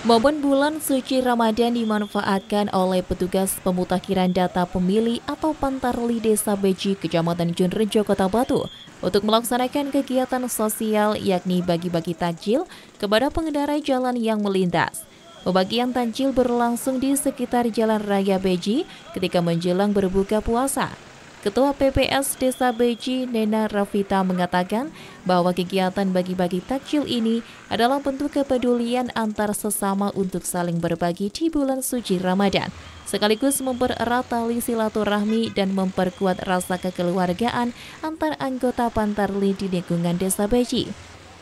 Momen bulan suci Ramadan dimanfaatkan oleh petugas pemutakhiran data pemilih atau Pantarli Desa Beji, Kecamatan Junrejo, Kota Batu untuk melaksanakan kegiatan sosial yakni bagi-bagi takjil kepada pengendara jalan yang melintas. Pembagian takjil berlangsung di sekitar Jalan Raya Beji ketika menjelang berbuka puasa. Ketua PPS Desa Beji, Nena Rafita mengatakan bahwa kegiatan bagi-bagi takjil ini adalah bentuk kepedulian antar sesama untuk saling berbagi di bulan suci Ramadan, sekaligus mempererat tali silaturahmi dan memperkuat rasa kekeluargaan antar anggota Pantarli di lingkungan Desa Beji.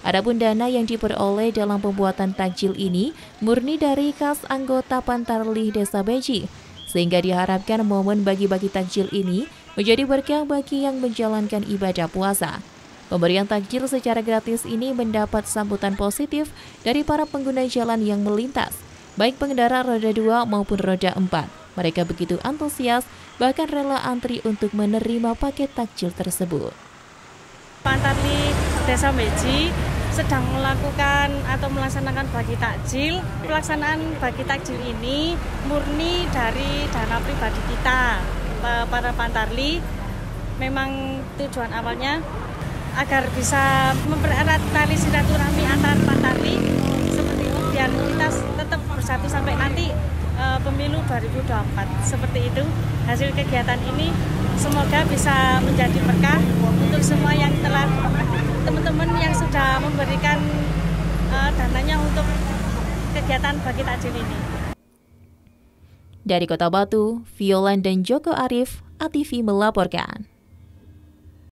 Adapun dana yang diperoleh dalam pembuatan takjil ini murni dari kas anggota Pantarli Desa Beji, sehingga diharapkan momen bagi-bagi takjil ini menjadi berkah bagi yang menjalankan ibadah puasa. Pemberian takjil secara gratis ini mendapat sambutan positif dari para pengguna jalan yang melintas, baik pengendara roda 2 maupun roda 4. Mereka begitu antusias, bahkan rela antri untuk menerima paket takjil tersebut. Pantarli Desa Meji sedang melakukan atau melaksanakan bagi takjil. Pelaksanaan bagi takjil ini murni dari dana pribadi kita, para Pantarli memang tujuan awalnya agar bisa mempererat tali silaturahmi antar Pantarli seperti itu biar kita tetap bersatu sampai nanti e, pemilu 2024 seperti itu hasil kegiatan ini semoga bisa menjadi berkah untuk semua yang telah teman-teman yang sudah memberikan e, dananya untuk kegiatan bagi takjil ini. Dari Kota Batu, Violan dan Joko Arif, ATV melaporkan.